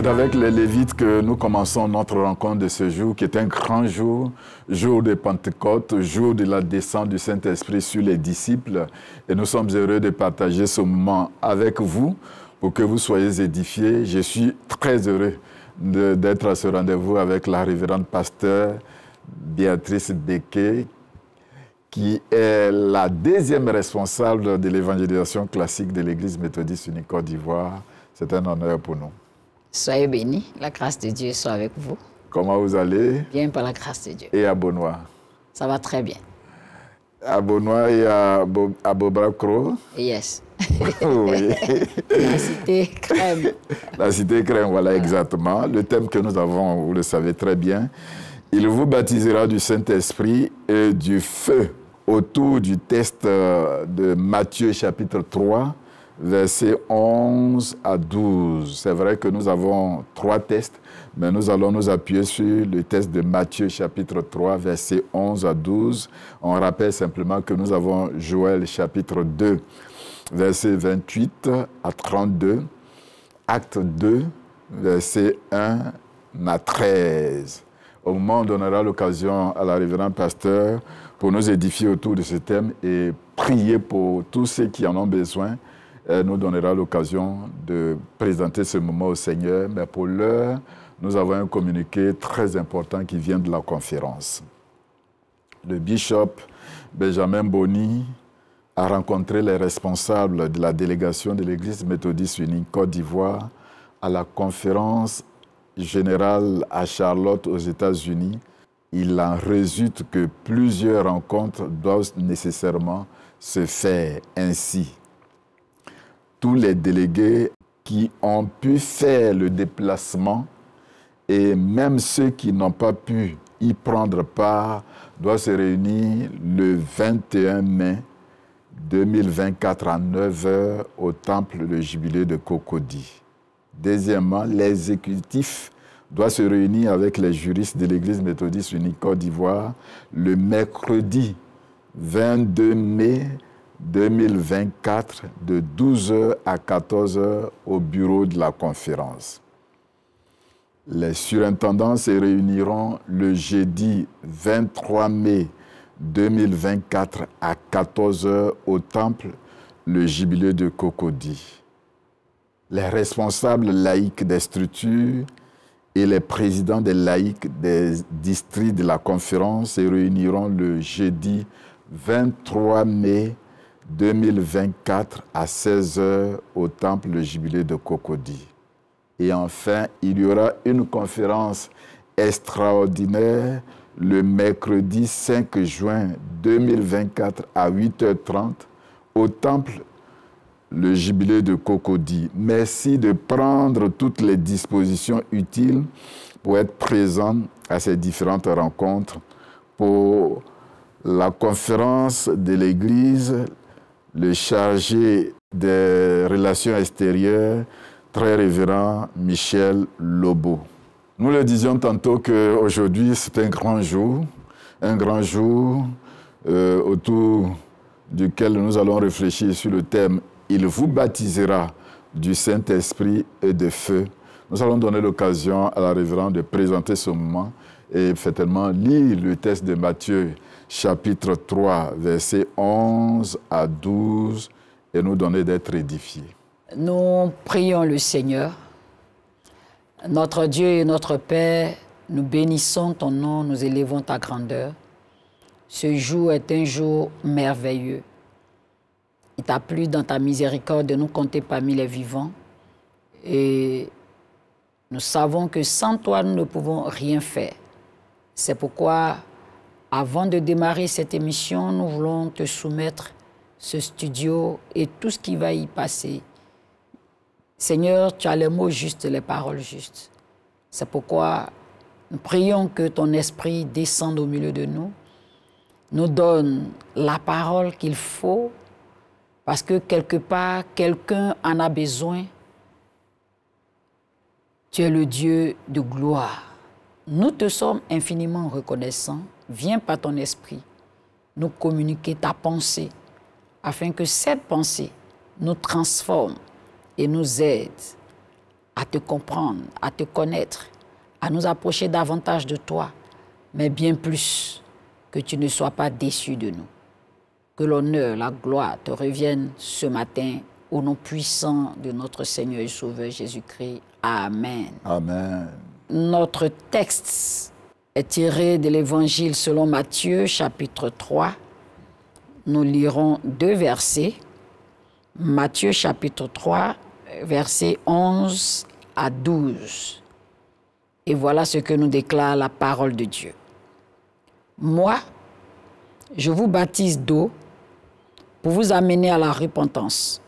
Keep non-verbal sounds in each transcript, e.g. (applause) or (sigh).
C'est avec les Lévites que nous commençons notre rencontre de ce jour, qui est un grand jour, jour de Pentecôte, jour de la descente du Saint-Esprit sur les disciples. Et nous sommes heureux de partager ce moment avec vous pour que vous soyez édifiés. Je suis très heureux d'être à ce rendez-vous avec la révérende pasteur Béatrice Becquet, qui est la deuxième responsable de l'évangélisation classique de l'Église méthodiste unie Côte d'Ivoire. C'est un honneur pour nous. Soyez bénis. La grâce de Dieu soit avec vous. Comment vous allez? Bien par la grâce de Dieu. Et à Benoît? Ça va très bien. À Benoît et à, Bo à Yes. (laughs) oui. La cité crème. La cité crème, voilà, voilà exactement. Le thème que nous avons, vous le savez très bien. Il vous baptisera du Saint-Esprit et du feu autour du test euh, de Matthieu chapitre 3, versets 11 à 12. C'est vrai que nous avons trois tests, mais nous allons nous appuyer sur le test de Matthieu chapitre 3, versets 11 à 12. On rappelle simplement que nous avons Joël chapitre 2, versets 28 à 32. Acte 2, verset 1 à 13. Au moment où on donnera l'occasion à la révérende pasteur pour nous édifier autour de ce thème et prier pour tous ceux qui en ont besoin, elle nous donnera l'occasion de présenter ce moment au Seigneur. Mais pour l'heure, nous avons un communiqué très important qui vient de la conférence. Le bishop Benjamin Boni a rencontré les responsables de la délégation de l'Église méthodiste unie Côte d'Ivoire à la conférence générale à Charlotte aux États-Unis. Il en résulte que plusieurs rencontres doivent nécessairement se faire ainsi. Tous les délégués qui ont pu faire le déplacement et même ceux qui n'ont pas pu y prendre part doivent se réunir le 21 mai 2024 à 9h au temple de jubilé de Cocody. Deuxièmement, l'exécutif doit se réunir avec les juristes de l'Église méthodiste unique Côte d'Ivoire le mercredi 22 mai 2024 de 12h à 14h au bureau de la conférence. Les surintendants se réuniront le jeudi 23 mai 2024 à 14h au temple le jubilé de Cocody. Les responsables laïcs des structures et les présidents des laïcs des districts de la conférence se réuniront le jeudi 23 mai 2024 à 16h au temple le jubilé de Cocody. Et enfin, il y aura une conférence extraordinaire le mercredi 5 juin 2024 à 8h30 au temple le jubilé de Cocody. Merci de prendre toutes les dispositions utiles pour être présent à ces différentes rencontres. Pour la conférence de l'Église, le chargé des relations extérieures, très révérend Michel Lobo. Nous le disions tantôt qu'aujourd'hui c'est un grand jour, un grand jour euh, autour duquel nous allons réfléchir sur le thème Il vous baptisera du Saint-Esprit et de feu. Nous allons donner l'occasion à la révérende de présenter ce moment et certainement lire le texte de Matthieu chapitre 3, versets 11 à 12 et nous donner d'être édifiés. Nous prions le Seigneur. Notre Dieu et notre Père, nous bénissons ton nom, nous élevons ta grandeur. Ce jour est un jour merveilleux. Il t'a plu dans ta miséricorde de nous compter parmi les vivants. Et nous savons que sans toi, nous ne pouvons rien faire. C'est pourquoi, avant de démarrer cette émission, nous voulons te soumettre ce studio et tout ce qui va y passer. Seigneur, tu as les mots justes, les paroles justes. C'est pourquoi nous prions que ton esprit descende au milieu de nous, nous donne la parole qu'il faut, parce que quelque part, quelqu'un en a besoin. Tu es le Dieu de gloire. Nous te sommes infiniment reconnaissants. Viens par ton esprit nous communiquer ta pensée, afin que cette pensée nous transforme et nous aide à te comprendre, à te connaître, à nous approcher davantage de toi, mais bien plus que tu ne sois pas déçu de nous. Que l'honneur, la gloire te reviennent ce matin au nom puissant de notre Seigneur et Sauveur Jésus-Christ. Amen. Amen. Notre texte est tiré de l'Évangile selon Matthieu chapitre 3. Nous lirons deux versets. Matthieu chapitre 3, versets 11 à 12. Et voilà ce que nous déclare la parole de Dieu. Moi, je vous baptise d'eau pour vous amener à la repentance.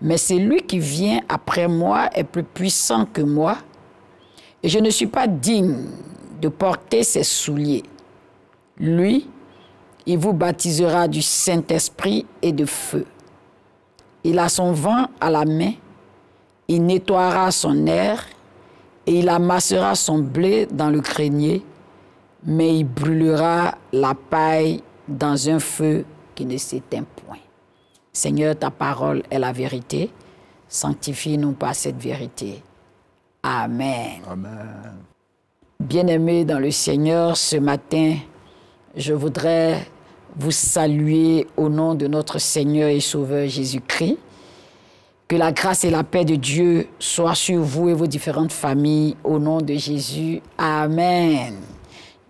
mais celui qui vient après moi est plus puissant que moi, et je ne suis pas digne de porter ses souliers. Lui, il vous baptisera du Saint-Esprit et de feu. Il a son vent à la main, il nettoiera son air et il amassera son blé dans le grenier, mais il brûlera la paille dans un feu qui ne s'éteint point. Seigneur, ta parole est la vérité. Sanctifie-nous par cette vérité. Amen. Amen. Bien-aimés dans le Seigneur, ce matin, je voudrais vous saluer au nom de notre Seigneur et Sauveur Jésus-Christ. Que la grâce et la paix de Dieu soient sur vous et vos différentes familles au nom de Jésus. Amen.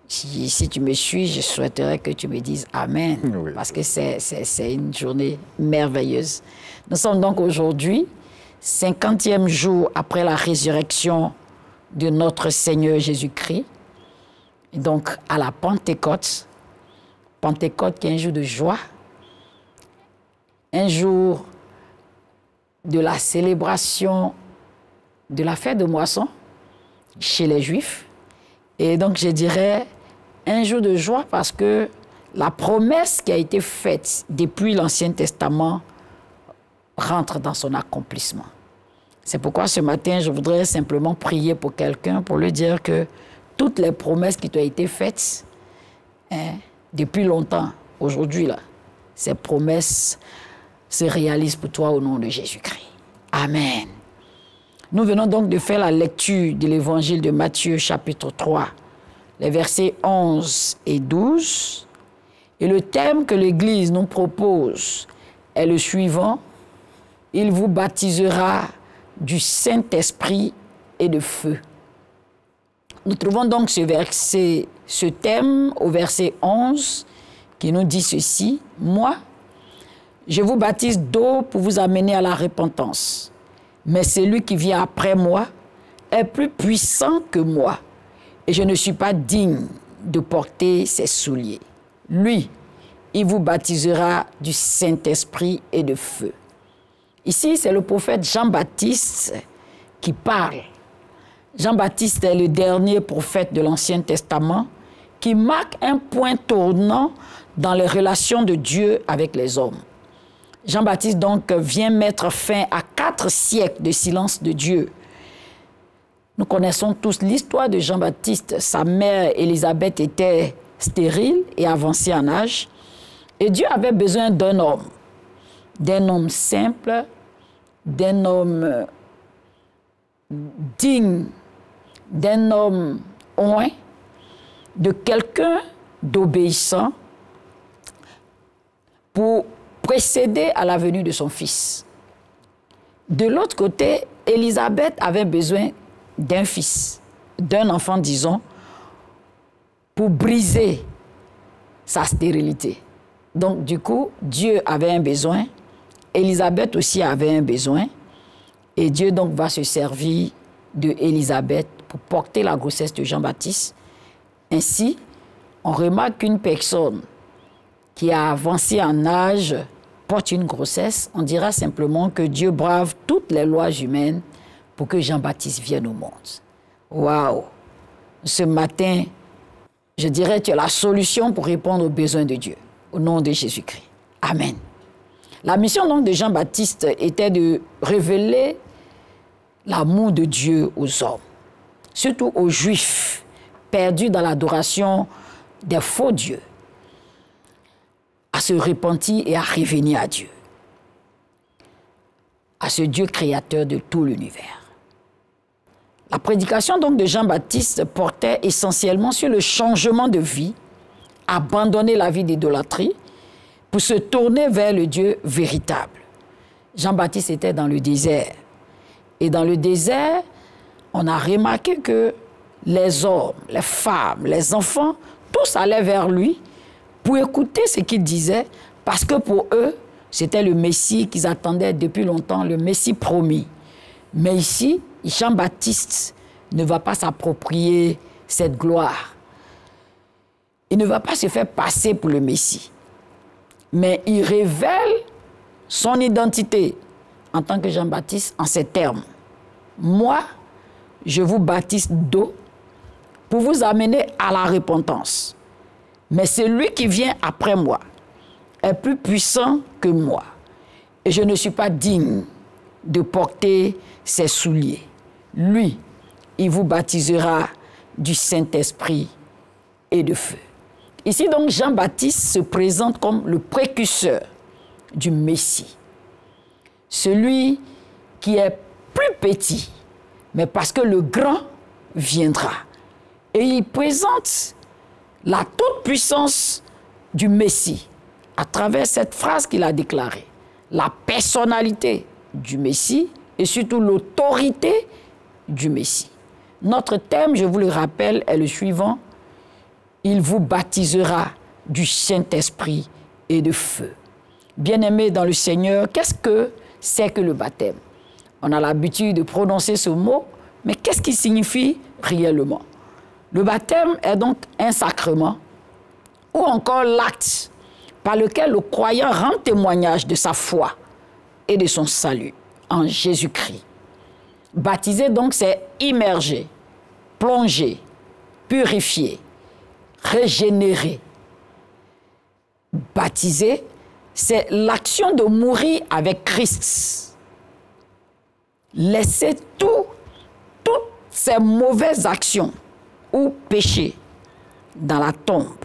Si, si tu me suis, je souhaiterais que tu me dises Amen. Oui. Parce que c'est une journée merveilleuse. Nous sommes donc aujourd'hui, 50e jour après la résurrection de notre Seigneur Jésus-Christ. Donc, à la Pentecôte, Pentecôte qui est un jour de joie, un jour de la célébration de la fête de moisson chez les Juifs. Et donc, je dirais un jour de joie parce que la promesse qui a été faite depuis l'Ancien Testament rentre dans son accomplissement. C'est pourquoi ce matin, je voudrais simplement prier pour quelqu'un pour lui dire que toutes les promesses qui t'ont été faites hein, depuis longtemps, aujourd'hui, là, ces promesses se réalisent pour toi au nom de Jésus-Christ. Amen. Nous venons donc de faire la lecture de l'évangile de Matthieu chapitre 3, les versets 11 et 12. Et le thème que l'Église nous propose est le suivant. Il vous baptisera du Saint-Esprit et de feu. Nous trouvons donc ce verset, ce thème au verset 11 qui nous dit ceci. Moi, je vous baptise d'eau pour vous amener à la repentance. Mais celui qui vient après moi est plus puissant que moi. Et je ne suis pas digne de porter ses souliers. Lui, il vous baptisera du Saint-Esprit et de feu. Ici, c'est le prophète Jean-Baptiste qui parle. Jean-Baptiste est le dernier prophète de l'Ancien Testament qui marque un point tournant dans les relations de Dieu avec les hommes. Jean-Baptiste donc vient mettre fin à quatre siècles de silence de Dieu. Nous connaissons tous l'histoire de Jean-Baptiste. Sa mère Élisabeth était stérile et avancée en âge. Et Dieu avait besoin d'un homme, d'un homme simple, d'un homme digne, d'un homme oint, de quelqu'un d'obéissant pour précéder à la venue de son fils. De l'autre côté, Élisabeth avait besoin d'un fils, d'un enfant, disons, pour briser sa stérilité. Donc, du coup, Dieu avait un besoin, Élisabeth aussi avait un besoin, et Dieu donc va se servir de Élisabeth pour porter la grossesse de Jean-Baptiste. Ainsi, on remarque qu'une personne qui a avancé en âge porte une grossesse, on dira simplement que Dieu brave toutes les lois humaines pour que Jean-Baptiste vienne au monde. Waouh! Ce matin, je dirais tu as la solution pour répondre aux besoins de Dieu, au nom de Jésus-Christ. Amen. La mission donc de Jean-Baptiste était de révéler l'amour de Dieu aux hommes, surtout aux Juifs perdus dans l'adoration des faux dieux, à se repentir et à revenir à Dieu, à ce Dieu créateur de tout l'univers. La prédication donc de Jean-Baptiste portait essentiellement sur le changement de vie, abandonner la vie d'idolâtrie pour se tourner vers le Dieu véritable. Jean-Baptiste était dans le désert. Et dans le désert, on a remarqué que les hommes, les femmes, les enfants, tous allaient vers lui pour écouter ce qu'il disait, parce que pour eux, c'était le Messie qu'ils attendaient depuis longtemps, le Messie promis. Mais ici, Jean-Baptiste ne va pas s'approprier cette gloire. Il ne va pas se faire passer pour le Messie. Mais il révèle son identité en tant que Jean-Baptiste en ces termes. Moi, je vous baptise d'eau pour vous amener à la repentance. Mais celui qui vient après moi est plus puissant que moi. Et je ne suis pas digne de porter ses souliers. Lui, il vous baptisera du Saint-Esprit et de feu. Ici donc, Jean-Baptiste se présente comme le précurseur du Messie. Celui qui est plus petit, mais parce que le grand viendra. Et il présente la toute-puissance du Messie à travers cette phrase qu'il a déclarée. La personnalité du Messie et surtout l'autorité du Messie. Notre thème, je vous le rappelle, est le suivant. Il vous baptisera du Saint-Esprit et de feu. Bien-aimés dans le Seigneur, qu'est-ce que c'est que le baptême? On a l'habitude de prononcer ce mot, mais qu'est-ce qu'il signifie réellement? Le baptême est donc un sacrement ou encore l'acte par lequel le croyant rend témoignage de sa foi et de son salut en Jésus-Christ. Baptiser donc, c'est immerger, plonger, purifier, régénérer. Baptiser, c'est l'action de mourir avec Christ. Laisser tout, toutes ces mauvaises actions ou péchés dans la tombe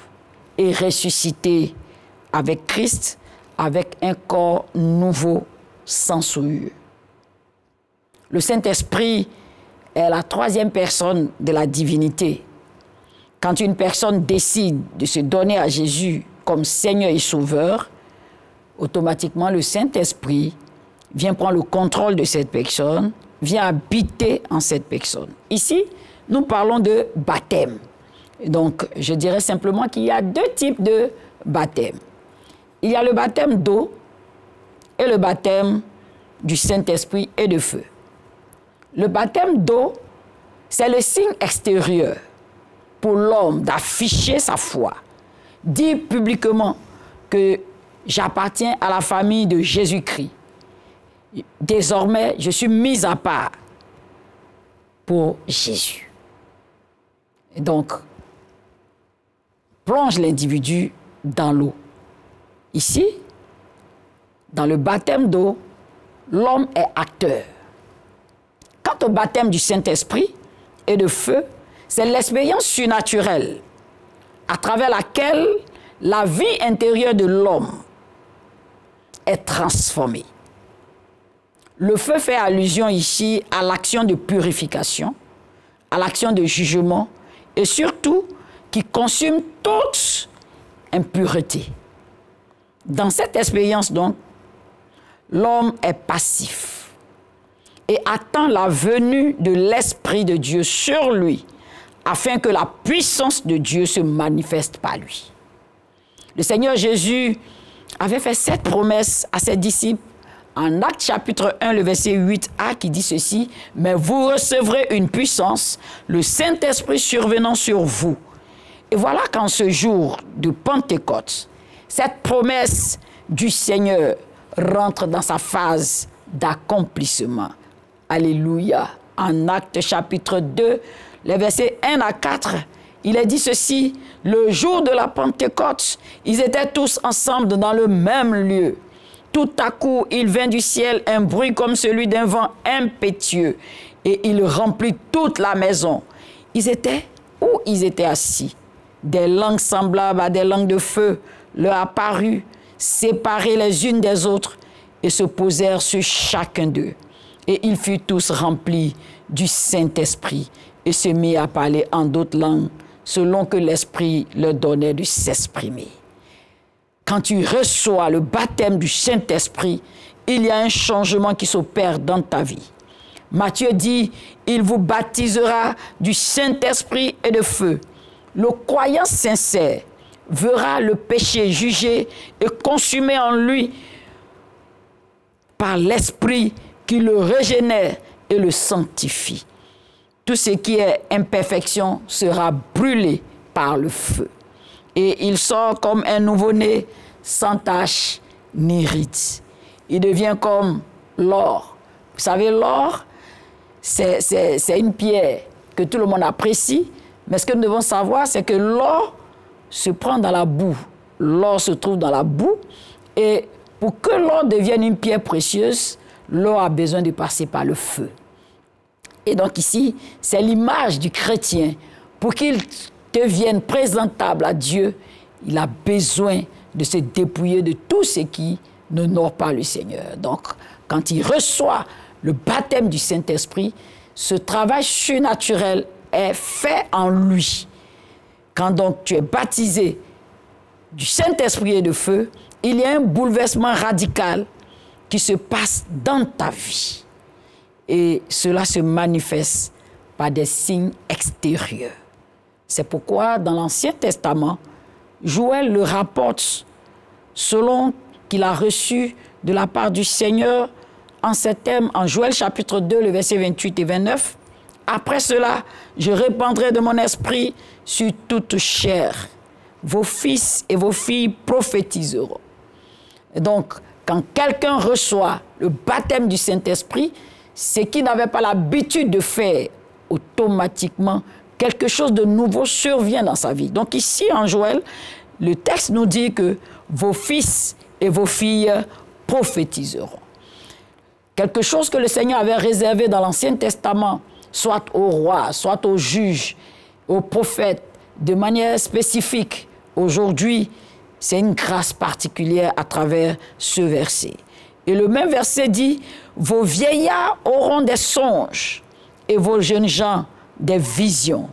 et ressusciter avec Christ avec un corps nouveau sans souillure. Le Saint-Esprit est la troisième personne de la divinité. Quand une personne décide de se donner à Jésus comme Seigneur et Sauveur, automatiquement le Saint-Esprit vient prendre le contrôle de cette personne, vient habiter en cette personne. Ici, nous parlons de baptême. Donc, je dirais simplement qu'il y a deux types de baptême. Il y a le baptême d'eau et le baptême du Saint-Esprit et de feu. Le baptême d'eau, c'est le signe extérieur pour l'homme d'afficher sa foi, dire publiquement que j'appartiens à la famille de Jésus-Christ. Désormais, je suis mis à part pour Jésus. Et donc, plonge l'individu dans l'eau. Ici, dans le baptême d'eau, l'homme est acteur. Quant au baptême du Saint-Esprit et de feu, c'est l'expérience surnaturelle à travers laquelle la vie intérieure de l'homme est transformée. Le feu fait allusion ici à l'action de purification, à l'action de jugement et surtout qui consume toute impureté. Dans cette expérience, donc, l'homme est passif et attend la venue de l'Esprit de Dieu sur lui afin que la puissance de Dieu se manifeste par lui. Le Seigneur Jésus avait fait cette promesse à ses disciples en Acte chapitre 1, le verset 8a, qui dit ceci, Mais vous recevrez une puissance, le Saint-Esprit survenant sur vous. Et voilà qu'en ce jour de Pentecôte, cette promesse du Seigneur rentre dans sa phase d'accomplissement. Alléluia. En Acte chapitre 2, les versets 1 à 4, il est dit ceci, le jour de la Pentecôte, ils étaient tous ensemble dans le même lieu. Tout à coup, il vint du ciel un bruit comme celui d'un vent impétueux et il remplit toute la maison. Ils étaient où ils étaient assis. Des langues semblables à des langues de feu leur apparurent, séparées les unes des autres, et se posèrent sur chacun d'eux. Et ils furent tous remplis du Saint-Esprit et se mirent à parler en d'autres langues, selon que l'Esprit leur donnait de s'exprimer. Quand tu reçois le baptême du Saint-Esprit, il y a un changement qui s'opère dans ta vie. Matthieu dit, il vous baptisera du Saint-Esprit et de feu. Le croyant sincère verra le péché jugé et consumé en lui par l'Esprit qui le régénère et le sanctifie. Tout ce qui est imperfection sera brûlé par le feu. Et il sort comme un nouveau-né sans tache ni rite. Il devient comme l'or. Vous savez, l'or, c'est- une pierre que tout le monde apprécie, mais ce que nous devons savoir, c'est que l'or se prend dans la boue. L'or se trouve dans la boue, et pour que l'or devienne une pierre précieuse, l'or a besoin de passer par le feu. Et donc ici, c'est l'image du chrétien. Pour qu'il devienne présentable à Dieu, il a besoin de se dépouiller de tout ce qui n'honore pas le Seigneur. Donc, quand il reçoit le baptême du Saint-Esprit, ce travail surnaturel est fait en lui. Quand donc tu es baptisé du Saint-Esprit et de feu, il y a un bouleversement radical qui se passe dans ta vie. Et cela se manifeste par des signes extérieurs. C'est pourquoi dans l'Ancien Testament, Joël le rapporte selon qu'il a reçu de la part du Seigneur en ces en Joël chapitre 2, le verset 28 et 29. Après cela, je répandrai de mon esprit sur toute chair. Vos fils et vos filles prophétiseront. Et donc, quand quelqu'un reçoit le baptême du Saint-Esprit, ce qu'il n'avait pas l'habitude de faire, automatiquement, quelque chose de nouveau survient dans sa vie. Donc ici, en Joël, le texte nous dit que vos fils et vos filles prophétiseront. Quelque chose que le Seigneur avait réservé dans l'Ancien Testament, soit au roi, soit aux juges, aux prophètes, de manière spécifique. Aujourd'hui, c'est une grâce particulière à travers ce verset. Et le même verset dit, vos vieillards auront des songes et vos jeunes gens des visions.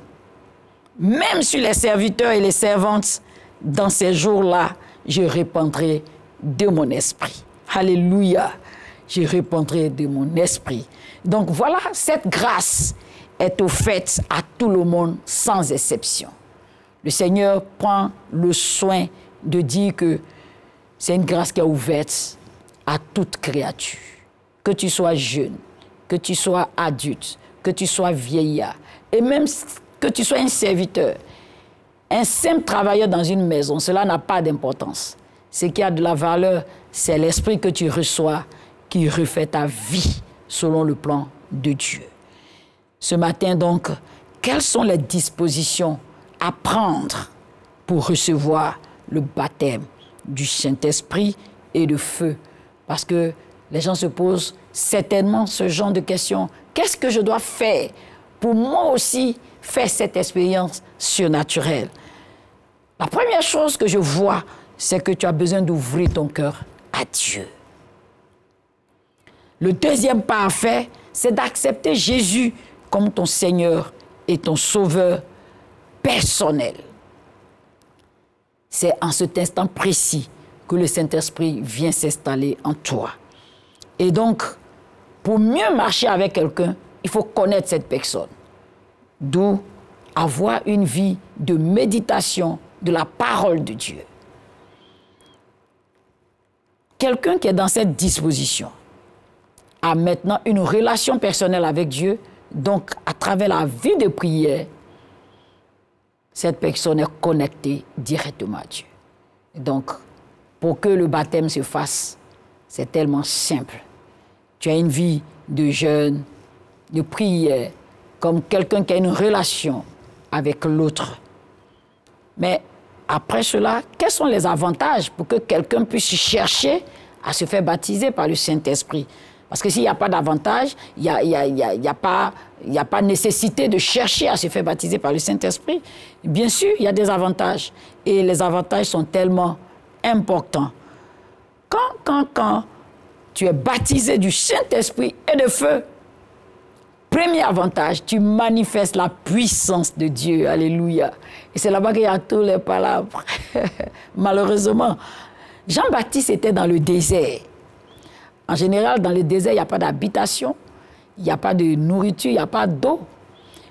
Même sur les serviteurs et les servantes, dans ces jours-là, je répandrai de mon esprit. Alléluia. Je répandrai de mon esprit. Donc voilà, cette grâce est offerte à tout le monde sans exception. Le Seigneur prend le soin de dire que c'est une grâce qui est ouverte à toute créature. Que tu sois jeune, que tu sois adulte, que tu sois vieillard, et même que tu sois un serviteur, un simple travailleur dans une maison, cela n'a pas d'importance. Ce qui a de la valeur, c'est l'esprit que tu reçois qui refait ta vie selon le plan de Dieu. Ce matin donc, quelles sont les dispositions à prendre pour recevoir le baptême du Saint-Esprit et de feu Parce que les gens se posent certainement ce genre de questions. Qu'est-ce que je dois faire pour moi aussi faire cette expérience surnaturelle? La première chose que je vois, c'est que tu as besoin d'ouvrir ton cœur à Dieu. Le deuxième pas à faire, c'est d'accepter Jésus comme ton Seigneur et ton Sauveur personnel. C'est en cet instant précis que le Saint-Esprit vient s'installer en toi. Et donc, pour mieux marcher avec quelqu'un, il faut connaître cette personne. D'où avoir une vie de méditation de la parole de Dieu. Quelqu'un qui est dans cette disposition a maintenant une relation personnelle avec Dieu, donc à travers la vie de prière, cette personne est connectée directement à Dieu. Donc, pour que le baptême se fasse, c'est tellement simple. Tu as une vie de jeûne, de prière, comme quelqu'un qui a une relation avec l'autre. Mais après cela, quels sont les avantages pour que quelqu'un puisse chercher à se faire baptiser par le Saint-Esprit? Parce que s'il n'y a pas d'avantage, il n'y a, pas nécessité de chercher à se faire baptiser par le Saint-Esprit. Bien sûr, il y a des avantages. Et les avantages sont tellement importants. Quand, quand, quand tu es baptisé du Saint-Esprit et de feu, premier avantage, tu manifestes la puissance de Dieu. Alléluia. Et c'est là-bas qu'il y a tous les palabres. (laughs) Malheureusement, Jean-Baptiste était dans le désert. En général, dans le désert, il n'y a pas d'habitation, il n'y a pas de nourriture, il n'y a pas d'eau.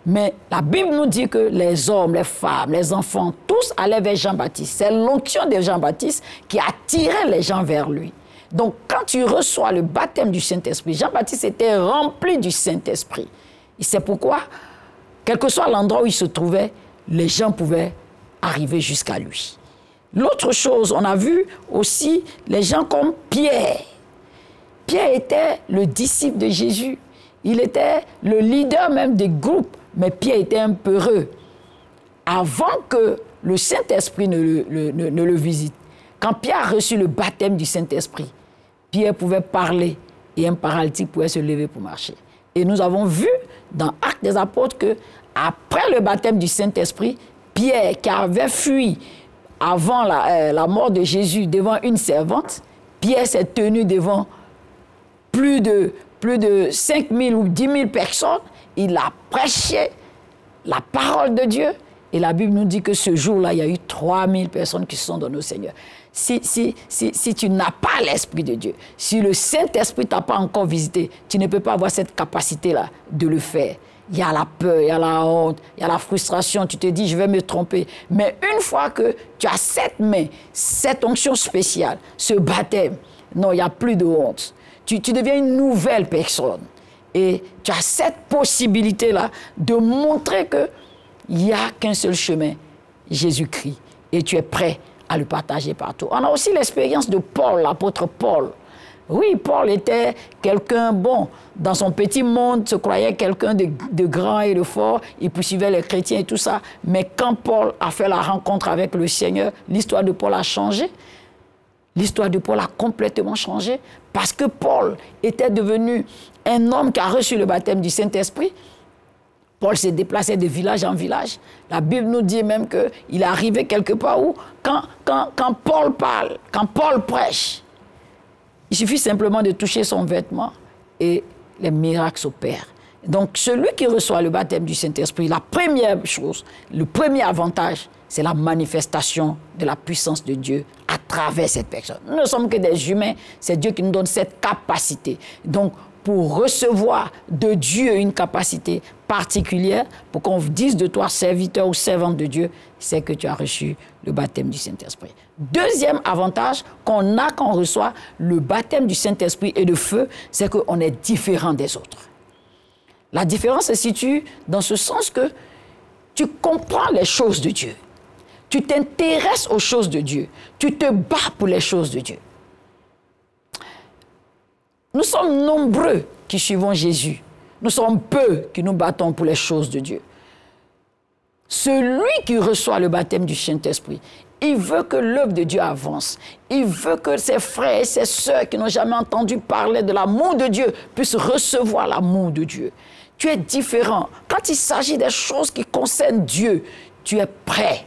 Mais la Bible nous dit que les hommes, les femmes, les enfants, tous allaient vers Jean-Baptiste. C'est l'onction de Jean-Baptiste qui attirait les gens vers lui. Donc, quand tu reçois le baptême du Saint-Esprit, Jean-Baptiste était rempli du Saint-Esprit. Et c'est pourquoi, quel que soit l'endroit où il se trouvait, les gens pouvaient arriver jusqu'à lui. L'autre chose, on a vu aussi les gens comme Pierre. Pierre était le disciple de Jésus. Il était le leader même des groupes, mais Pierre était un peureux. Avant que le Saint-Esprit ne, le- visite, quand Pierre a reçu le baptême du Saint-Esprit, Pierre pouvait parler et un paralytique pouvait se lever pour marcher. Et nous avons vu dans Actes des Apôtres que après le baptême du Saint-Esprit, Pierre, qui avait fui avant la, euh, mort de Jésus devant une servante, Pierre s'est tenu devant plus de, plus de 5 000 ou 10 000 personnes. Il a prêché la parole de Dieu. Et la Bible nous dit que ce jour-là, il y a eu 3 000 personnes qui sont données au Seigneur. Si, si, si, si tu n'as pas l'Esprit de Dieu, si le Saint-Esprit t'a pas encore visité, tu ne peux pas avoir cette capacité-là de le faire. Il y a la peur, il y a la honte, il y a la frustration. Tu te dis, je vais me tromper. Mais une fois que tu as cette main, cette onction spéciale, ce baptême, non, il n'y a plus de honte. Tu, tu deviens une nouvelle personne. Et tu as cette possibilité-là de montrer que il n'y a qu'un seul chemin, Jésus-Christ. Et tu es prêt à le partager partout. On a aussi l'expérience de Paul, l'apôtre Paul. Oui, Paul était quelqu'un, bon, dans son petit monde, se croyait quelqu'un de, de grand et de fort. Il poursuivait les chrétiens et tout ça. Mais quand Paul a fait la rencontre avec le Seigneur, l'histoire de Paul a changé. L'histoire de Paul a complètement changé parce que Paul était devenu un homme qui a reçu le baptême du Saint-Esprit. Paul s'est déplacé de village en village. La Bible nous dit même qu'il est arrivé quelque part où, quand, quand, quand Paul parle, quand Paul prêche, il suffit simplement de toucher son vêtement et les miracles s'opèrent. Donc, celui qui reçoit le baptême du Saint-Esprit, la première chose, le premier avantage, c'est la manifestation de la puissance de Dieu à travers cette personne. Nous ne sommes que des humains, c'est Dieu qui nous donne cette capacité. Donc, pour recevoir de Dieu une capacité particulière, pour qu'on dise de toi serviteur ou servante de Dieu, c'est que tu as reçu le baptême du Saint-Esprit. Deuxième avantage qu'on a quand on reçoit le baptême du Saint-Esprit et de feu, c'est qu'on est différent des autres. La différence se situe dans ce sens que tu comprends les choses de Dieu. Tu t'intéresses aux choses de Dieu. Tu te bats pour les choses de Dieu. Nous sommes nombreux qui suivons Jésus. Nous sommes peu qui nous battons pour les choses de Dieu. Celui qui reçoit le baptême du Saint-Esprit, il veut que l'œuvre de Dieu avance. Il veut que ses frères et ses sœurs qui n'ont jamais entendu parler de l'amour de Dieu puissent recevoir l'amour de Dieu. Tu es différent. Quand il s'agit des choses qui concernent Dieu, tu es prêt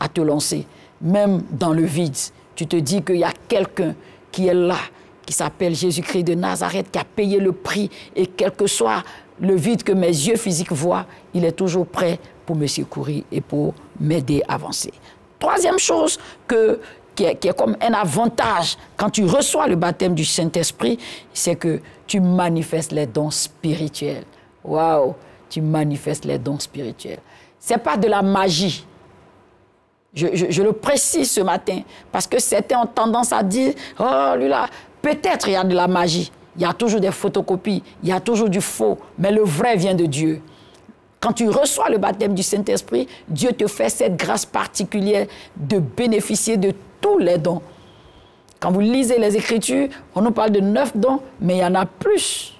à te lancer, même dans le vide. Tu te dis qu'il y a quelqu'un qui est là, qui s'appelle Jésus-Christ de Nazareth, qui a payé le prix, et quel que soit le vide que mes yeux physiques voient, il est toujours prêt pour me secourir et pour m'aider à avancer. Troisième chose que, qui, est, comme un avantage quand tu reçois le baptême du Saint-Esprit, c'est que tu manifestes les dons spirituels. Waouh, tu manifestes les dons spirituels. C'est pas de la magie. Je, je- je le précise ce matin parce que certains ont tendance à dire Oh, lui là, peut-être il y a de la magie. Il y a toujours des photocopies, il y a toujours du faux, mais le vrai vient de Dieu. Quand tu reçois le baptême du Saint-Esprit, Dieu te fait cette grâce particulière de bénéficier de tous les dons. Quand vous lisez les Écritures, on nous parle de neuf dons, mais il y en a plus.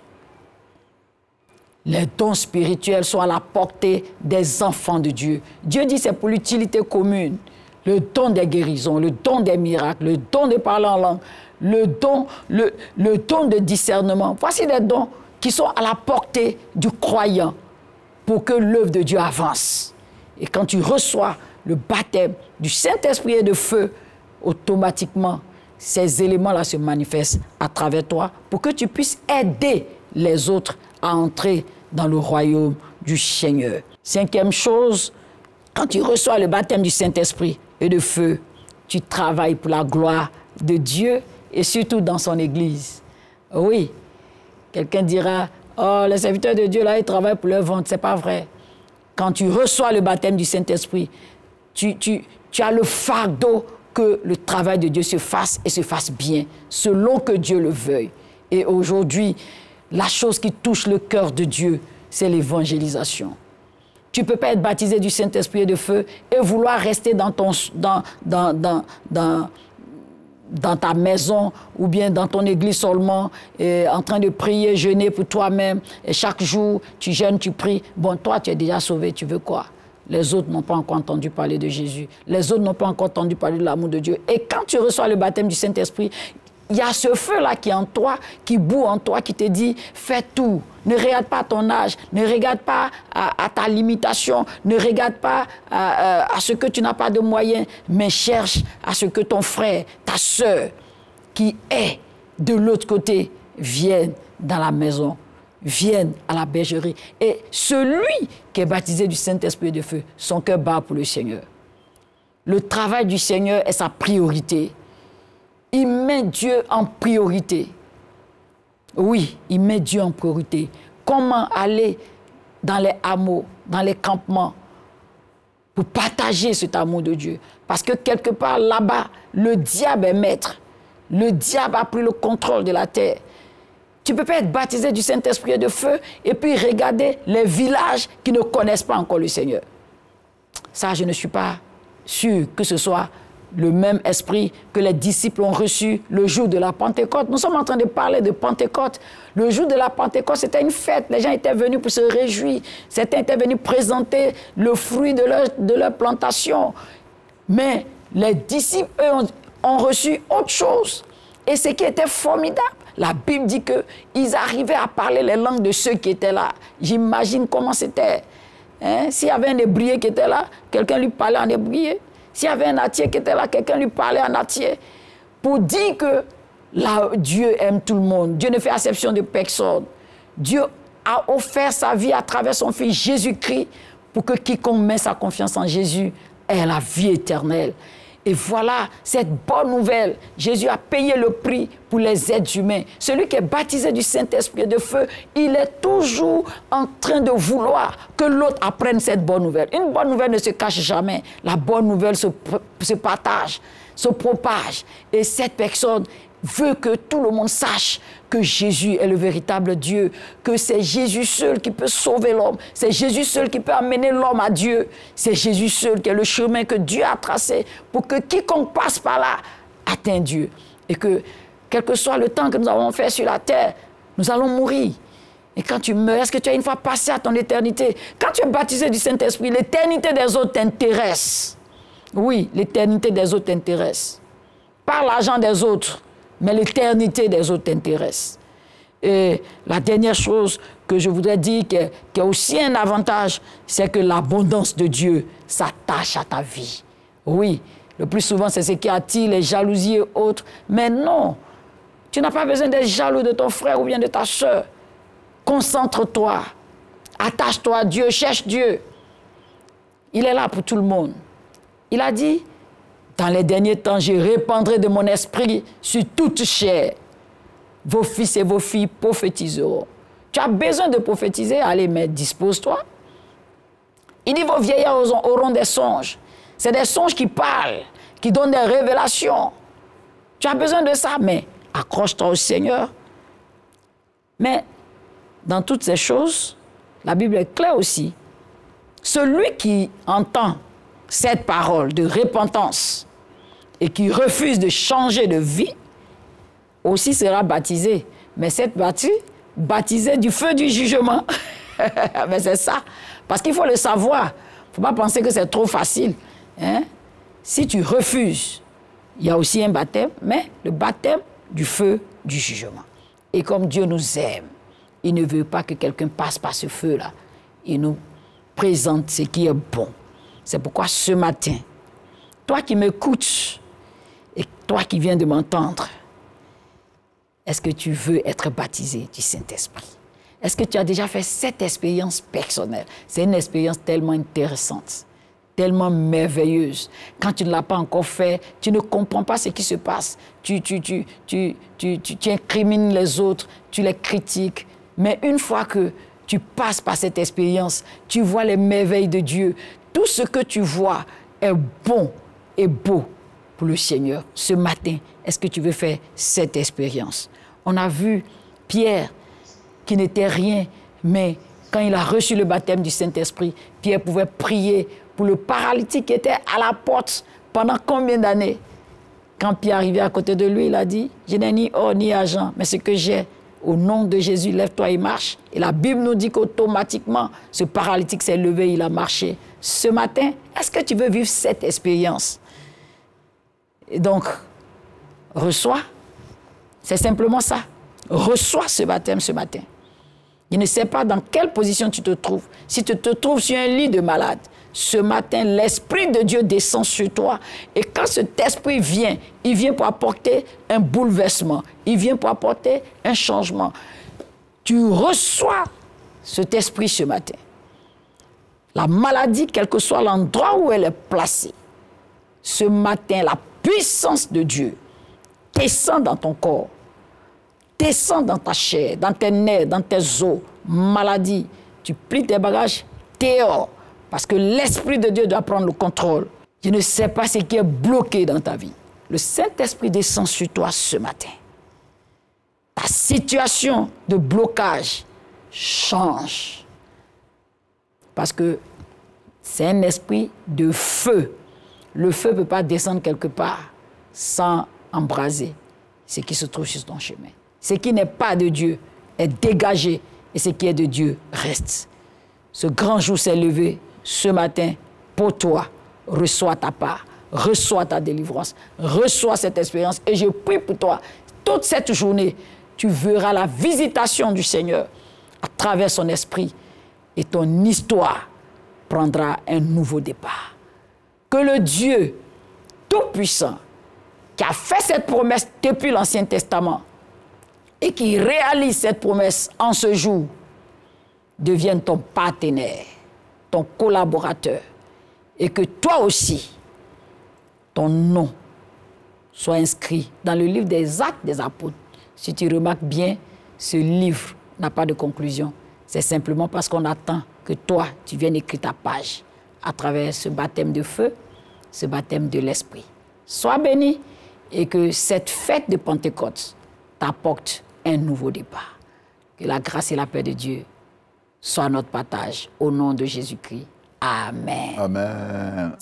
Les dons spirituels sont à la portée des enfants de Dieu. Dieu dit c'est pour l'utilité commune. Le don des guérisons, le don des miracles, le don de parler en langue, le don, le, le don de discernement. Voici des dons qui sont à la portée du croyant pour que l'œuvre de Dieu avance. Et quand tu reçois le baptême du Saint-Esprit et de feu, automatiquement, ces éléments-là se manifestent à travers toi pour que tu puisses aider les autres à entrer dans le royaume du Seigneur. Cinquième chose, quand tu reçois le baptême du Saint-Esprit et de feu, tu travailles pour la gloire de Dieu et surtout dans son Église. Oui, quelqu'un dira, oh, les serviteurs de Dieu, là, ils travaillent pour leur ventre. C'est pas vrai. Quand tu reçois le baptême du Saint-Esprit, tu, tu, as le fardeau que le travail de Dieu se fasse et se fasse bien, selon que Dieu le veuille. Et aujourd'hui, la chose qui touche le cœur de Dieu, c'est l'évangélisation. Tu ne peux pas être baptisé du Saint-Esprit et de feu et vouloir rester dans ton, dans, dans, dans, dans ta maison ou bien dans ton église seulement, en train de prier, jeûner pour toi-même, et chaque jour, tu jeûnes, tu pries. Bon, toi, tu es déjà sauvé, tu veux quoi? Les autres n'ont pas encore entendu parler de Jésus. Les autres n'ont pas encore entendu parler de l'amour de Dieu. Et quand tu reçois le baptême du Saint-Esprit, il y a ce feu-là qui est en toi, qui bout en toi, qui te dit, fais tout. Ne regarde pas ton âge, ne regarde pas à, ta limitation, ne regarde pas à, à- ce que tu n'as pas de moyens, mais cherche à ce que ton frère, ta soeur, qui est de l'autre côté, vienne dans la maison, vienne à la bergerie. Et celui qui est baptisé du Saint-Esprit de feu, son cœur bat pour le Seigneur. Le travail du Seigneur est sa priorité. Il met Dieu en priorité. Oui, il met Dieu en priorité. Comment aller dans les hameaux, dans les campements, pour partager cet amour de Dieu? Parce que quelque part là-bas, le diable est maître. Le diable a pris le contrôle de la terre. Tu peux pas être baptisé du Saint-Esprit de feu et puis regarder les villages qui ne connaissent pas encore le Seigneur. Ça, je ne suis pas sûr que ce soit le même esprit que les disciples ont reçu le jour de la Pentecôte. Nous sommes en train de parler de Pentecôte. Le jour de la Pentecôte, c'était une fête. Les gens étaient venus pour se réjouir. Certains étaient venus présenter le fruit de leur, de leur plantation. Mais les disciples, eux, ont, ont reçu autre chose. Et ce qui était formidable, la Bible dit qu'ils arrivaient à parler les langues de ceux qui étaient là. J'imagine comment c'était. Hein? S'il y avait un ébrié qui était là, quelqu'un lui parlait en ébrié. S'il y avait un atier qui était là, quelqu'un lui parlait en atier. Pour dire que Dieu aime tout le monde. Dieu ne fait exception de personne. Dieu a offert sa vie à travers son Fils Jésus-Christ pour que quiconque met sa confiance en Jésus ait la vie éternelle. Et voilà cette bonne nouvelle. Jésus a payé le prix pour les êtres humains. Celui qui est baptisé du Saint-Esprit de feu, il est toujours en train de vouloir que l'autre apprenne cette bonne nouvelle. Une bonne nouvelle ne se cache jamais. La bonne nouvelle se partage, se propage. Et cette personne veut que tout le monde sache que Jésus est le véritable Dieu, que c'est Jésus seul qui peut sauver l'homme, c'est Jésus seul qui peut amener l'homme à Dieu, c'est Jésus seul qui est le chemin que Dieu a tracé pour que quiconque passe par là atteigne Dieu. Et que, quel que soit le temps que nous avons fait sur la terre, nous allons mourir. Et quand tu meurs, est-ce que tu as une fois passé à ton éternité? Quand tu es baptisé du Saint-Esprit, l'éternité des autres t'intéresse. Oui, l'éternité des autres t'intéresse. Pas l'argent des autres, mais l'éternité des autres t'intéresse. Et la dernière chose que je voudrais dire, qui est, aussi un avantage, c'est que l'abondance de Dieu s'attache à ta vie. Oui, le plus souvent, c'est ce qui attire les jalousies et autres. Mais non, tu n'as pas besoin d'être jaloux de ton frère ou bien de ta soeur. Concentre-toi, attache-toi à Dieu, cherche Dieu. Il est là pour tout le monde. Il a dit, dans les derniers temps, je répandrai de mon esprit sur toute chair. Vos fils et vos filles prophétiseront. Tu as besoin de prophétiser, allez, mais dispose-toi. Il dit, vos vieillards auront- des songes. C'est des songes qui parlent, qui donnent des révélations. Tu as besoin de ça, mais accroche-toi au Seigneur. Mais dans toutes ces choses, la Bible est claire aussi. Celui qui entend cette parole de repentance et qui refuse de changer de vie, aussi sera baptisé. Mais cette baptisée, baptisé du feu du jugement. (laughs) Mais c'est ça. Parce qu'il faut le savoir. Il ne faut pas penser que c'est trop facile. hein. Si tu refuses, il y a aussi un baptême, mais le baptême du feu du jugement. Et comme Dieu nous aime, il ne veut pas que quelqu'un passe par ce feu-là. Il nous présente ce qui est bon. C'est pourquoi ce matin, toi qui m'écoutes et toi qui viens de m'entendre, est-ce que tu veux être baptisé du Saint-Esprit? Est-ce que tu as déjà fait cette expérience personnelle? C'est une expérience tellement intéressante, tellement merveilleuse. Quand tu ne l'as pas encore fait, tu ne comprends pas ce qui se passe. Tu, tu, tu, tu, tu, tu, incrimines les autres, tu les critiques. Mais une fois que tu passes par cette expérience, tu vois les merveilles de Dieu. Tout ce que tu vois est bon et beau pour le Seigneur. Ce matin, est-ce que tu veux faire cette expérience? On a vu Pierre qui n'était rien, mais quand il a reçu le baptême du Saint-Esprit, Pierre pouvait prier pour le paralytique qui était à la porte pendant combien d'années? Quand Pierre arrivait à côté de lui, il a dit, je n'ai ni or ni argent, mais ce que j'ai, au nom de Jésus, lève-toi et marche. Et la Bible nous dit qu'automatiquement, ce paralytique s'est levé, il a marché. Ce matin, est-ce que tu veux vivre cette expérience? Et donc, reçois. C'est simplement ça. Reçois ce baptême ce matin. Je ne sais pas dans quelle position tu te trouves. Si tu te trouves sur un lit de malade, ce matin, l'Esprit de Dieu descend sur toi. Et quand cet Esprit vient, il vient pour apporter un bouleversement. Il vient pour apporter un changement. Tu reçois cet Esprit ce matin. La maladie, quel que soit l'endroit où elle est placée, ce matin, la puissance de Dieu descend dans ton corps descend dans ta chair, dans tes nerfs, dans tes os, maladie. Tu plies tes bagages, t'es hors. Parce que l'Esprit de Dieu doit prendre le contrôle. Je ne sais pas ce qui est bloqué dans ta vie. Le Saint-Esprit descend sur toi ce matin. Ta situation de blocage change. Parce que c'est un esprit de feu. Le feu ne peut pas descendre quelque part sans embraser ce qui se trouve sur ton chemin. Ce qui n'est pas de Dieu est dégagé et ce qui est de Dieu reste. Ce grand jour s'est levé ce matin pour toi. Reçois ta part, reçois ta délivrance, reçois cette expérience et je prie pour toi. Toute cette journée, tu verras la visitation du Seigneur à travers son esprit et ton histoire prendra un nouveau départ. Le Dieu Tout-Puissant, qui a fait cette promesse depuis l'Ancien Testament, et qui réalise cette promesse en ce jour devienne ton partenaire, ton collaborateur, et que toi aussi, ton nom soit inscrit dans le livre des actes des apôtres. Si tu remarques bien, ce livre n'a pas de conclusion. C'est simplement parce qu'on attend que toi, tu viennes écrire ta page à travers ce baptême de feu, ce baptême de l'Esprit. Sois béni et que cette fête de Pentecôte t'apporte un nouveau départ. Que la grâce et la paix de Dieu soient notre partage. Au nom de Jésus-Christ. Amen. Amen.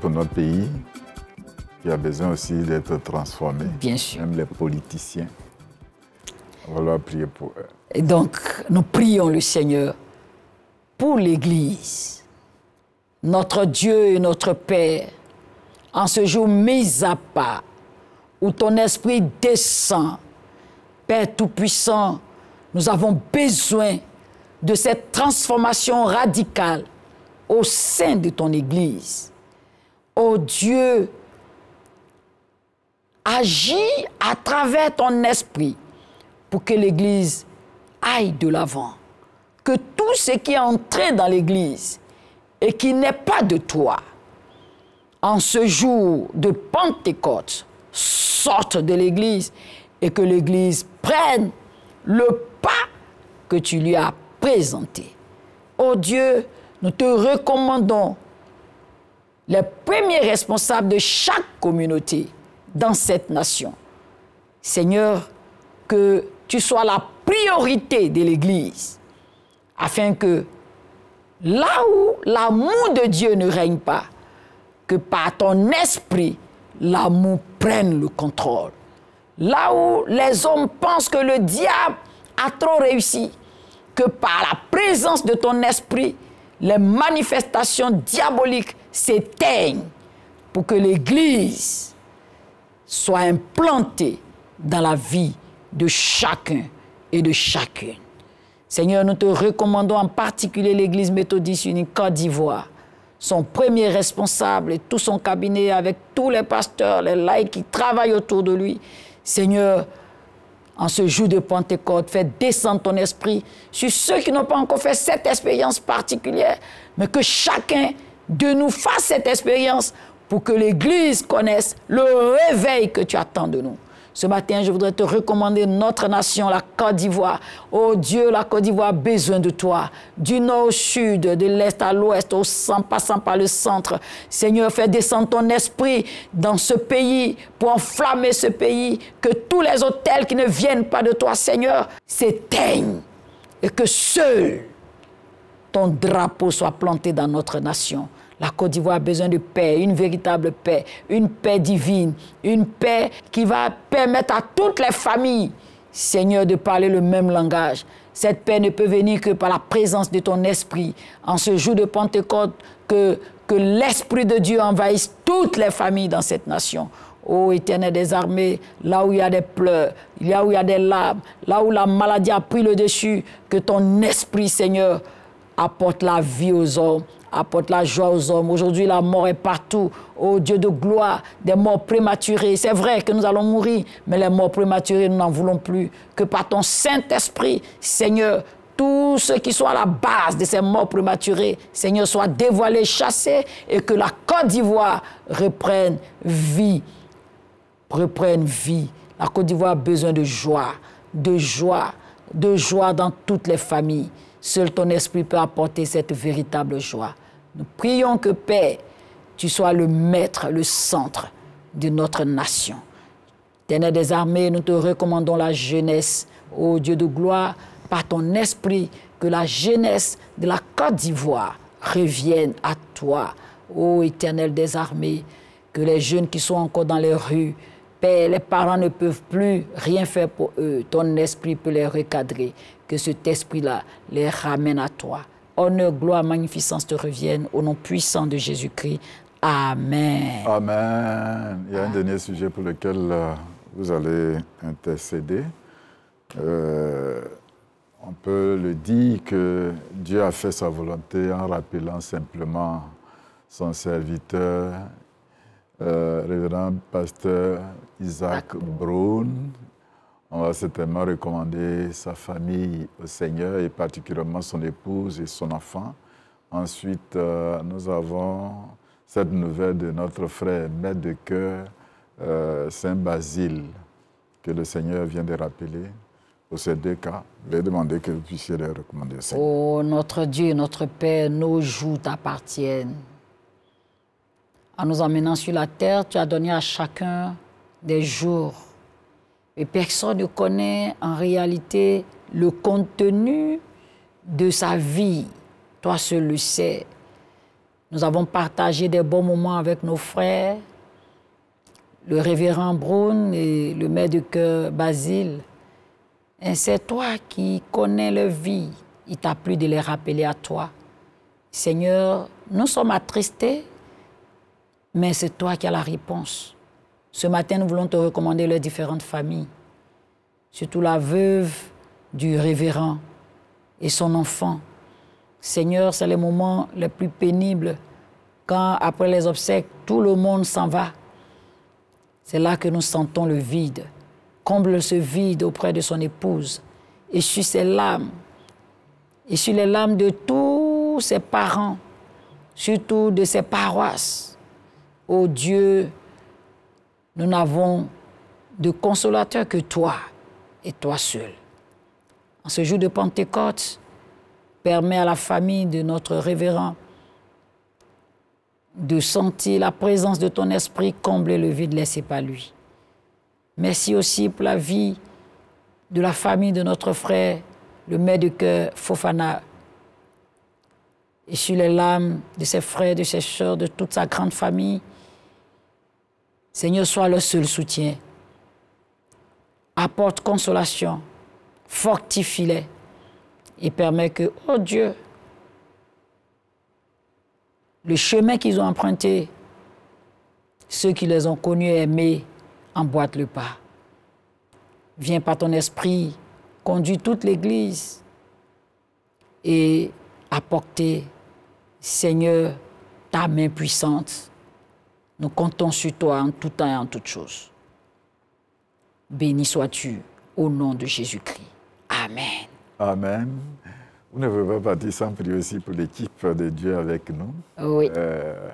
Pour notre pays, qui a besoin aussi d'être transformé. Bien sûr. Même les politiciens. On va prier pour elle. Et donc, nous prions le Seigneur pour l'Église, notre Dieu et notre Père, en ce jour mis à part, où ton esprit descend. Père Tout-Puissant, nous avons besoin de cette transformation radicale au sein de ton Église. Oh Dieu, agis à travers ton esprit pour que l'Église aille de l'avant. Que tout ce qui est entré dans l'Église et qui n'est pas de toi, en ce jour de Pentecôte, sorte de l'Église et que l'Église prenne le pas que tu lui as présenté. Oh Dieu, nous te recommandons les premiers responsables de chaque communauté dans cette nation. Seigneur, que tu sois la priorité de l'Église, afin que là où l'amour de Dieu ne règne pas, que par ton esprit, l'amour prenne le contrôle. Là où les hommes pensent que le diable a trop réussi, que par la présence de ton esprit, les manifestations diaboliques s'éteignent pour que l'Église soit implantée dans la vie de chacun et de chacune. Seigneur, nous te recommandons en particulier l'Église méthodiste unie Côte d'Ivoire, son premier responsable et tout son cabinet avec tous les pasteurs, les laïcs qui travaillent autour de lui. Seigneur, en ce jour de Pentecôte, fais descendre ton esprit sur ceux qui n'ont pas encore fait cette expérience particulière, mais que chacun de nous fasse cette expérience pour que l'Église connaisse le réveil que tu attends de nous. Ce matin, je voudrais te recommander notre nation, la Côte d'Ivoire. Oh Dieu, la Côte d'Ivoire a besoin de toi. Du nord au sud, de l'est à l'ouest, au centre, passant par le centre. Seigneur, fais descendre ton esprit dans ce pays pour enflammer ce pays. Que tous les hôtels qui ne viennent pas de toi, Seigneur, s'éteignent. Et que seul ton drapeau soit planté dans notre nation. La Côte d'Ivoire a besoin de paix, une véritable paix, une paix divine, une paix qui va permettre à toutes les familles, Seigneur, de parler le même langage. Cette paix ne peut venir que par la présence de ton esprit. En ce jour de Pentecôte, que, que l'Esprit de Dieu envahisse toutes les familles dans cette nation. Ô éternel des armées, là où il y a des pleurs, là où il y a des larmes, là où la maladie a pris le dessus, que ton esprit, Seigneur, apporte la vie aux hommes, apporte la joie aux hommes. Aujourd'hui, la mort est partout. Oh Dieu de gloire, des morts prématurées. C'est vrai que nous allons mourir, mais les morts prématurées, nous n'en voulons plus. Que par ton Saint-Esprit, Seigneur, tous ceux qui sont à la base de ces morts prématurées, Seigneur, soient dévoilés, chassés, et que la Côte d'Ivoire reprenne vie. Reprenne vie. La Côte d'Ivoire a besoin de joie, de joie, de joie dans toutes les familles. Seul ton esprit peut apporter cette véritable joie. Nous prions que, Père, tu sois le maître, le centre de notre nation. Ténèbres des armées, nous te recommandons la jeunesse. Ô Dieu de gloire, par ton esprit, que la jeunesse de la Côte d'Ivoire revienne à toi. Ô éternel des armées, que les jeunes qui sont encore dans les rues, les parents ne peuvent plus rien faire pour eux. Ton esprit peut les recadrer. Que cet esprit-là les ramène à toi. Honneur, gloire, magnificence te reviennent au nom puissant de Jésus-Christ. Amen. Amen. Il y a un dernier sujet pour lequel euh, vous allez intercéder. Euh, on peut le dire que Dieu a fait sa volonté en rappelant simplement son serviteur, euh, révérend pasteur Isaac Brown. On va certainement recommander sa famille au Seigneur et particulièrement son épouse et son enfant. Ensuite, euh, nous avons cette nouvelle de notre frère, maître de cœur, euh, Saint Basile, que le Seigneur vient de rappeler. Pour ces deux cas, je vais demander que vous puissiez les recommander au Seigneur. Oh notre Dieu, notre Père, nos jours t'appartiennent. En nous emmenant sur la terre, tu as donné à chacun des jours. Et personne ne connaît en réalité le contenu de sa vie. Toi seul le sais. Nous avons partagé des bons moments avec nos frères, le révérend Brown et le maître de cœur Basile. Et c'est toi qui connais leur vie. Il t'a plu de les rappeler à toi. Seigneur, nous sommes attristés, mais c'est toi qui as la réponse. Ce matin, nous voulons te recommander les différentes familles, surtout la veuve du révérend et son enfant. Seigneur, c'est les moments les plus pénibles quand, après les obsèques, tout le monde s'en va. C'est là que nous sentons le vide. Comble ce vide auprès de son épouse. Et sur ses larmes, et sur les larmes de tous ses parents, surtout de ses paroisses. Ô Dieu, nous n'avons de consolateur que toi et toi seul. En ce jour de Pentecôte, permets à la famille de notre révérend de sentir la présence de ton esprit combler le vide laissé par lui. Merci aussi pour la vie de la famille de notre frère, le maître de cœur Fofana, et sur les larmes de ses frères, de ses sœurs, de toute sa grande famille. Seigneur, sois le seul soutien. Apporte consolation, fortifie-les et permet que, oh Dieu, le chemin qu'ils ont emprunté, ceux qui les ont connus et aimés, emboîtent le pas. Viens par ton esprit, conduis toute l'Église et apporter, Seigneur, ta main puissante. Nous comptons sur toi en tout temps et en toutes choses. Béni sois-tu au nom de Jésus-Christ. Amen. Amen. Vous ne pouvez pas partir sans prier aussi pour l'équipe de Dieu avec nous. Oui. Euh,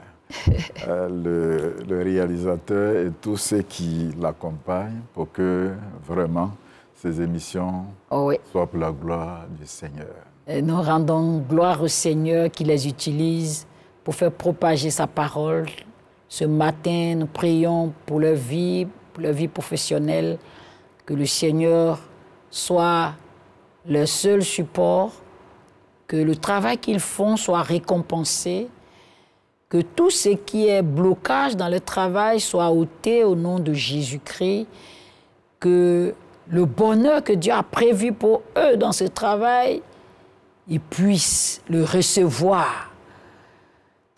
euh, le, le réalisateur et tous ceux qui l'accompagnent pour que vraiment ces émissions Oui. soient pour la gloire du Seigneur. Et nous rendons gloire au Seigneur qui les utilise pour faire propager sa parole. Ce matin, nous prions pour leur vie, pour leur vie professionnelle, que le Seigneur soit leur seul support, que le travail qu'ils font soit récompensé, que tout ce qui est blocage dans le travail soit ôté au nom de Jésus-Christ, que le bonheur que Dieu a prévu pour eux dans ce travail, ils puissent le recevoir.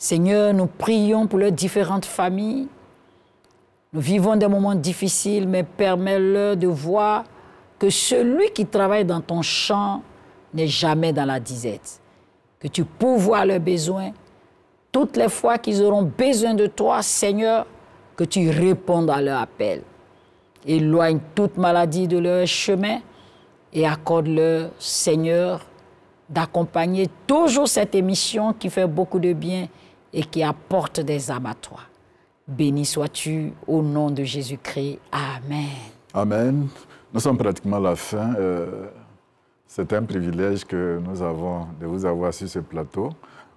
Seigneur, nous prions pour leurs différentes familles. Nous vivons des moments difficiles, mais permets-leur de voir que celui qui travaille dans ton champ n'est jamais dans la disette. Que tu pourvois leurs besoins. Toutes les fois qu'ils auront besoin de toi, Seigneur, que tu répondes à leur appel. Éloigne toute maladie de leur chemin et accorde-leur, Seigneur, d'accompagner toujours cette émission qui fait beaucoup de bien et qui apporte des âmes à toi. Béni sois-tu au nom de Jésus-Christ. Amen. Amen. Nous sommes pratiquement à la fin. Euh, C'est un privilège que nous avons de vous avoir sur ce plateau.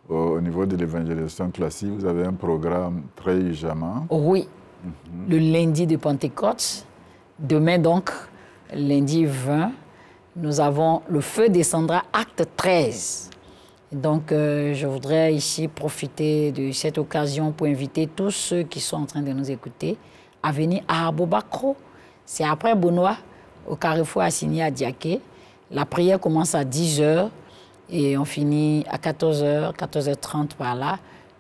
Au, au niveau de l'évangélisation classique, vous avez un programme très urgemment. Oui, le lundi de Pentecôte. Demain donc, lundi 20, nous avons le feu descendra, acte 13. Donc, euh, je voudrais ici profiter de cette occasion pour inviter tous ceux qui sont en train de nous écouter à venir à Abobakro. C'est après Benoît, au carrefour assigné à Diaké. La prière commence à 10h et on finit à 14h, 14h30 par là.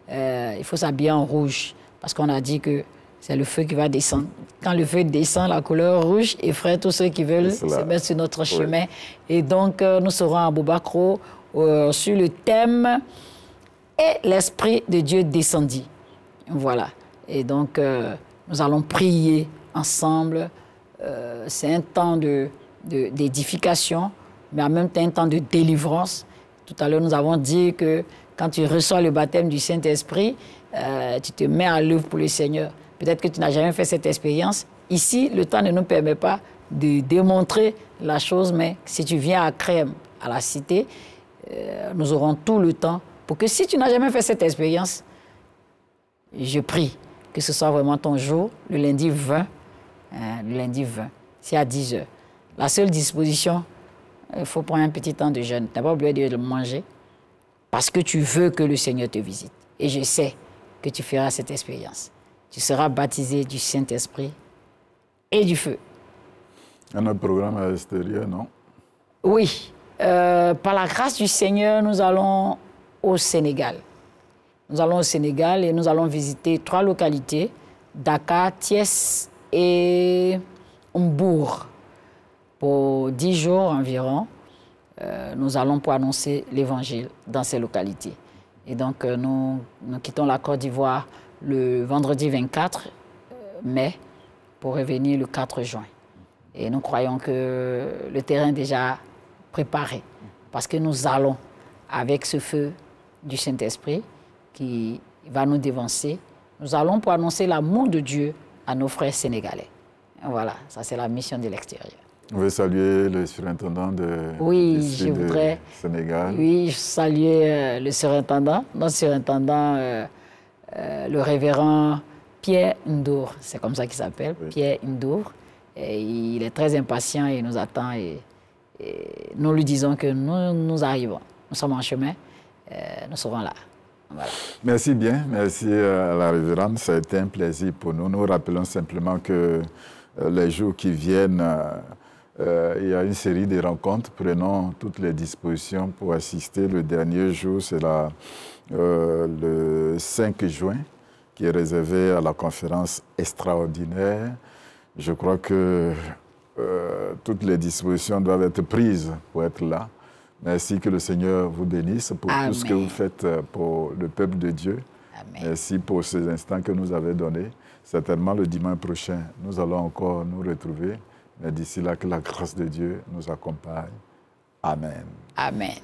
Euh, il faut s'habiller en rouge parce qu'on a dit que c'est le feu qui va descendre. Quand le feu descend, la couleur rouge effraie tous ceux qui veulent se mettre sur notre chemin. Et donc, euh, nous serons à Bobacro euh, sur le thème Et l'Esprit de Dieu descendit. Voilà. Et donc, euh, nous allons prier ensemble. Euh, c'est un temps de- d'édification, mais en même temps un temps de délivrance. Tout à l'heure, nous avons dit que quand tu reçois le baptême du Saint-Esprit, tu te mets à l'œuvre pour le Seigneur. Peut-être que tu n'as jamais fait cette expérience. Ici, le temps ne nous permet pas de démontrer la chose, mais si tu viens à Crème, à la cité, euh, nous aurons tout le temps pour que si tu n'as jamais fait cette expérience, je prie que ce soit vraiment ton jour, le lundi 20. hein, le lundi 20, c'est à 10 heures. La seule disposition, il faut prendre un petit temps de jeûne. Tu n'as pas oublié de le manger parce que tu veux que le Seigneur te visite. Et je sais que tu feras cette expérience. Tu seras baptisé du Saint-Esprit et du feu. Un autre programme à l'extérieur, non? Oui, euh, par la grâce du Seigneur, nous allons au Sénégal. Nous allons au Sénégal et nous allons visiter trois localités, Dakar, Thiès et Mbourg. Pour dix jours environ, euh, nous allons pour annoncer l'évangile dans ces localités. Et donc, euh, nous, nous quittons la Côte d'Ivoire le vendredi 24 mai pour revenir le 4 juin. Et nous croyons que le terrain déjà préparé parce que nous allons avec ce feu du Saint-Esprit qui va nous dévancer. Nous allons pour annoncer l'amour de Dieu à nos frères sénégalais. Voilà, ça c'est la mission de l'extérieur. Vous voulez saluer le surintendant de, Oui, je voudrais- Sénégal. Oui, saluer euh, le surintendant, notre surintendant, euh, euh, le révérend Pierre Ndour, c'est comme ça qu'il s'appelle, Oui. Pierre Ndour. Et il est très impatient et il nous attend et nous lui disons que nous, nous arrivons. Nous sommes en chemin, euh, nous serons là. Merci bien, merci euh, à la révérende. Ça a été un plaisir pour nous. Nous rappelons simplement que euh, les jours qui viennent, il y a une série de rencontres. Prenons toutes les dispositions pour assister. Le dernier jour, c'est euh, le 5 juin, qui est réservé à la conférence extraordinaire. Je crois que euh, toutes les dispositions doivent être prises pour être là. Merci que le Seigneur vous bénisse pour tout ce que vous faites euh, pour le peuple de Dieu. Amen. Merci pour ces instants que nous avez donnés. Certainement le dimanche prochain, nous allons encore nous retrouver. Mais d'ici là, que la grâce de Dieu nous accompagne. Amen. Amen.